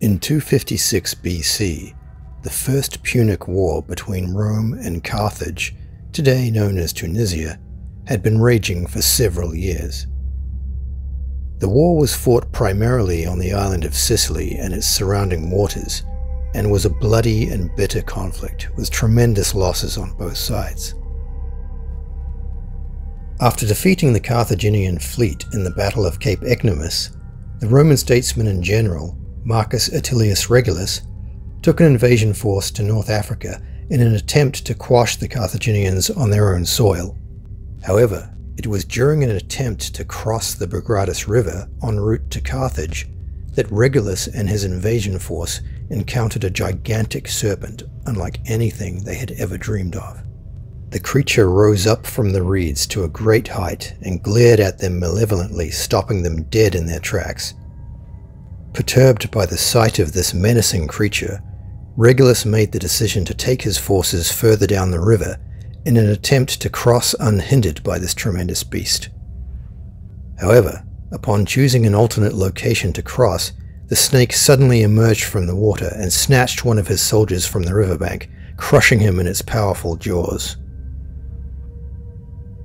In 256 BC, the First Punic War between Rome and Carthage, today known as Tunisia, had been raging for several years. The war was fought primarily on the island of Sicily and its surrounding waters, and was a bloody and bitter conflict with tremendous losses on both sides. After defeating the Carthaginian fleet in the Battle of Cape Ecnomus, the Roman statesman and general, Marcus Atilius Regulus, took an invasion force to North Africa in an attempt to quash the Carthaginians on their own soil. However, it was during an attempt to cross the Bagradus River en route to Carthage that Regulus and his invasion force encountered a gigantic serpent unlike anything they had ever dreamed of. The creature rose up from the reeds to a great height and glared at them malevolently, stopping them dead in their tracks. Perturbed by the sight of this menacing creature, Regulus made the decision to take his forces further down the river in an attempt to cross unhindered by this tremendous beast. However, upon choosing an alternate location to cross, the snake suddenly emerged from the water and snatched one of his soldiers from the riverbank, crushing him in its powerful jaws.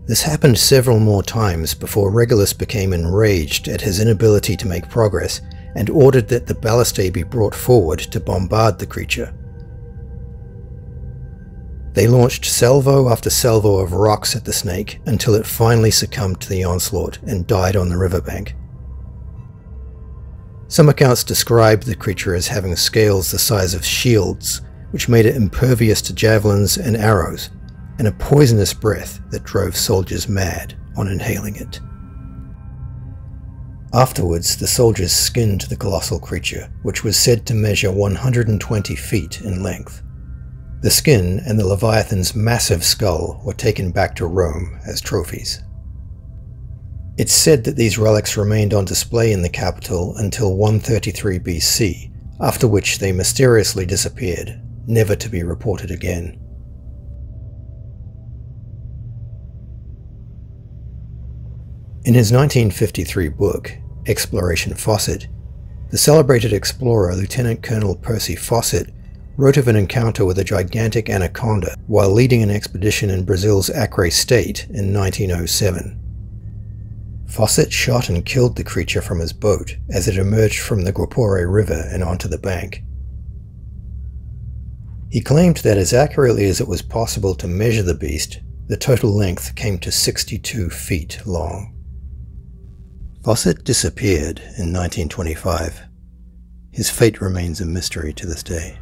This happened several more times before Regulus became enraged at his inability to make progress and ordered that the ballistae be brought forward to bombard the creature. They launched salvo after salvo of rocks at the snake until it finally succumbed to the onslaught and died on the riverbank. Some accounts describe the creature as having scales the size of shields, which made it impervious to javelins and arrows, and a poisonous breath that drove soldiers mad on inhaling it. Afterwards, the soldiers skinned the colossal creature, which was said to measure 120 feet in length. The skin and the Leviathan's massive skull were taken back to Rome as trophies. It's said that these relics remained on display in the capital until 133 BC, after which they mysteriously disappeared, never to be reported again. In his 1953 book, Exploration Fawcett, the celebrated explorer Lieutenant Colonel Percy Fawcett wrote of an encounter with a gigantic anaconda while leading an expedition in Brazil's Acre state in 1907. Fawcett shot and killed the creature from his boat as it emerged from the Guapore River and onto the bank. He claimed that as accurately as it was possible to measure the beast, the total length came to 62 feet long. Fawcett disappeared in 1925. His fate remains a mystery to this day.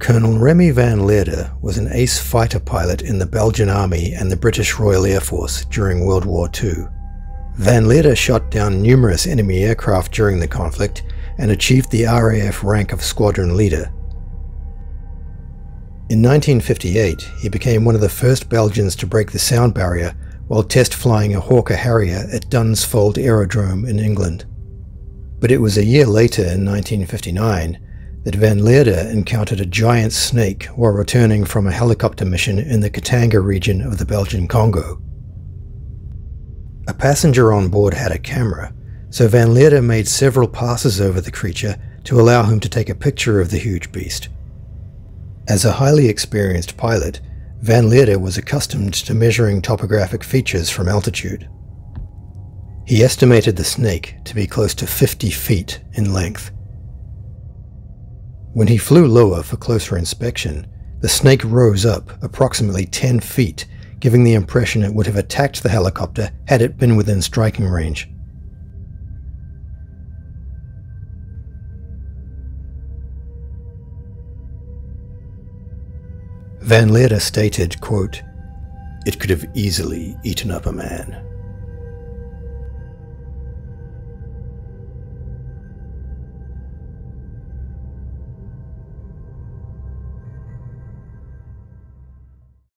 Colonel Remy van Lierde was an ace fighter pilot in the Belgian Army and the British Royal Air Force during World War II. Van Lierde shot down numerous enemy aircraft during the conflict and achieved the RAF rank of squadron leader in 1958, he became one of the first Belgians to break the sound barrier while test flying a Hawker Harrier at Dunsfold Aerodrome in England. But it was a year later, in 1959, that Van Lierde encountered a giant snake while returning from a helicopter mission in the Katanga region of the Belgian Congo. A passenger on board had a camera, so Van Lierde made several passes over the creature to allow him to take a picture of the huge beast. As a highly experienced pilot, Van Lierde was accustomed to measuring topographic features from altitude. He estimated the snake to be close to 50 feet in length. When he flew lower for closer inspection, the snake rose up approximately 10 feet, giving the impression it would have attacked the helicopter had it been within striking range. Van Lierde stated, quote, It could have easily eaten up a man.